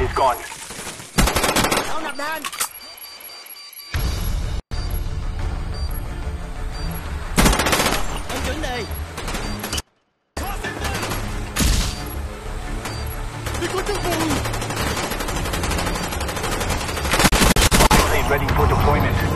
Friend is gone. Down nạp man! Chuẩn bị Đi có chức vụ ready for deployment.